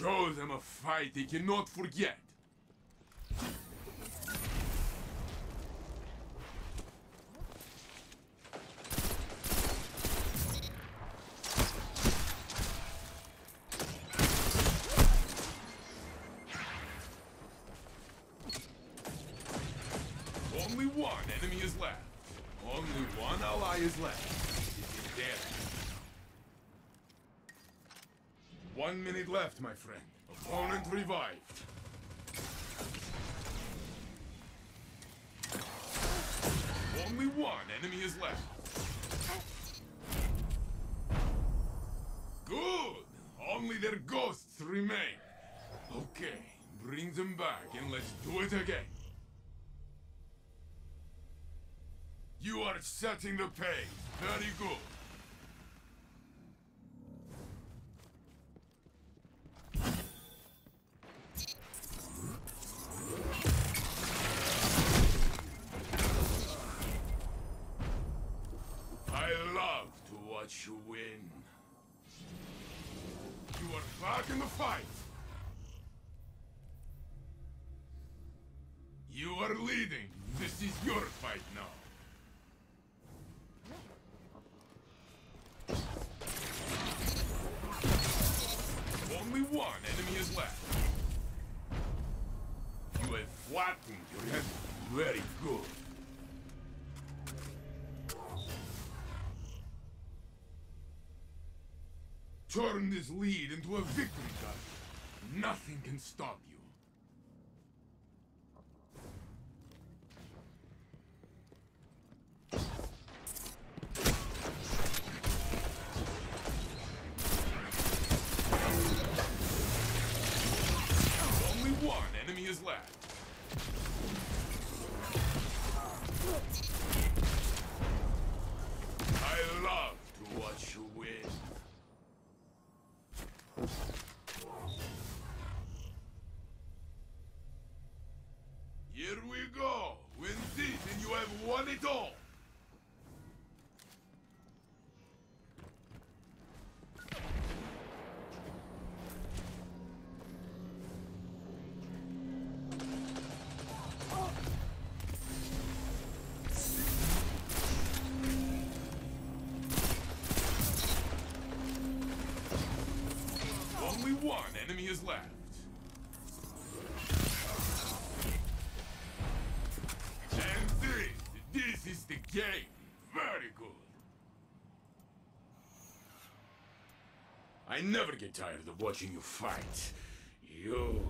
Show them a fight they cannot forget. Only one enemy is left. Only one ally is left. It is dead. One minute left, my friend. Opponent revived. Only one enemy is left. Good! Only their ghosts remain. Okay, bring them back and let's do it again. You are setting the pace. Very good. You win. You are back in the fight. You are leading. This is your fight now. Only one enemy is left. You have flattened your enemy. Very good. Turn this lead into a victory gun. Nothing can stop you. Here we go. Win this and you have won it all. Only one enemy is left. And this, this is the game. Very good. I never get tired of watching you fight. You.